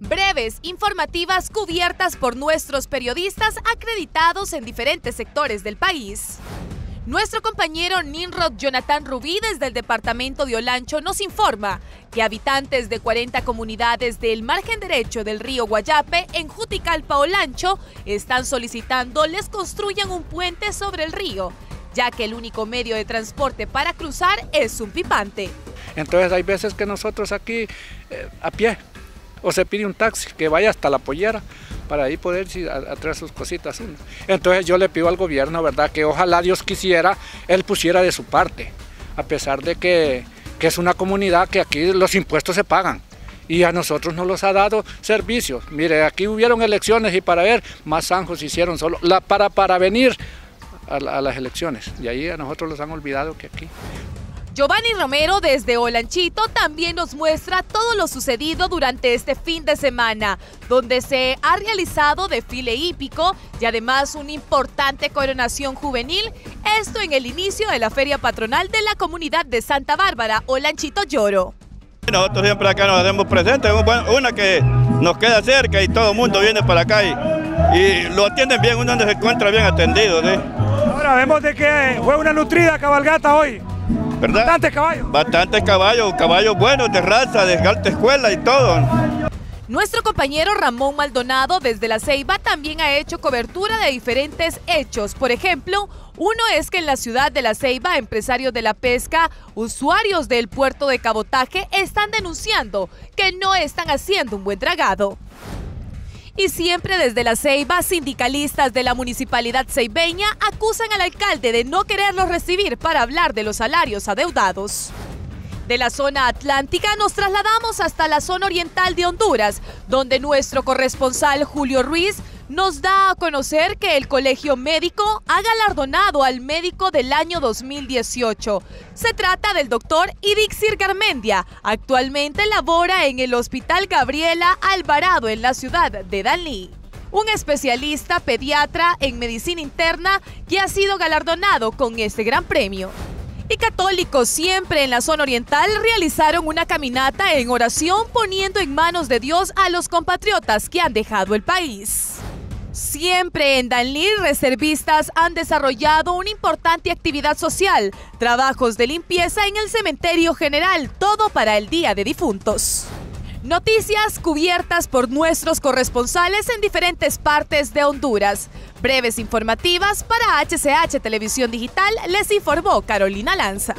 Breves, informativas cubiertas por nuestros periodistas acreditados en diferentes sectores del país. Nuestro compañero Ninrod Jonathan Rubí desde el departamento de Olancho nos informa que habitantes de 40 comunidades del margen derecho del río Guayape en Juticalpa, Olancho, están solicitando les construyan un puente sobre el río, ya que el único medio de transporte para cruzar es un pipante. Entonces hay veces que nosotros aquí eh, a pie o se pide un taxi que vaya hasta la pollera para ahí poder traer sus cositas. Entonces yo le pido al gobierno, ¿verdad? Que ojalá Dios quisiera, él pusiera de su parte, a pesar de que, es una comunidad que aquí los impuestos se pagan y a nosotros no los ha dado servicios. Mire, aquí hubieron elecciones y para ver, más zanjos hicieron solo para, para venir a, a, las elecciones. Y ahí a nosotros los han olvidado que aquí. Giovanni Romero desde Olanchito también nos muestra todo lo sucedido durante este fin de semana, donde se ha realizado desfile hípico y además una importante coronación juvenil, esto en el inicio de la feria patronal de la comunidad de Santa Bárbara, Olanchito Lloro. Nosotros siempre acá nos hacemos presentes, una que nos queda cerca y todo el mundo viene para acá y, lo atienden bien, uno se encuentra bien atendido. Ahora vemos de que fue una nutrida cabalgata hoy. Bastantes caballos. Bastantes caballos, caballos buenos, de raza, de alta escuela y todo. Nuestro compañero Ramón Maldonado desde La Ceiba también ha hecho cobertura de diferentes hechos. Por ejemplo, uno es que en la ciudad de La Ceiba, empresarios de la pesca, usuarios del puerto de cabotaje, están denunciando que no están haciendo un buen dragado. Y siempre desde la Ceiba, sindicalistas de la municipalidad ceibeña acusan al alcalde de no quererlos recibir para hablar de los salarios adeudados. De la zona atlántica nos trasladamos hasta la zona oriental de Honduras, donde nuestro corresponsal Julio Ruiz nos da a conocer que el Colegio Médico ha galardonado al médico del año 2018. Se trata del doctor Idixir Garmendia. Actualmente labora en el Hospital Gabriela Alvarado en la ciudad de Dalí un especialista pediatra en medicina interna que ha sido galardonado con este gran premio. Y católicos siempre en la zona oriental realizaron una caminata en oración poniendo en manos de Dios a los compatriotas que han dejado el país. Siempre en Danlí, reservistas han desarrollado una importante actividad social, trabajos de limpieza en el cementerio general, todo para el Día de Difuntos. Noticias cubiertas por nuestros corresponsales en diferentes partes de Honduras. Breves informativas para HCH Televisión Digital, les informó Carolina Lanza.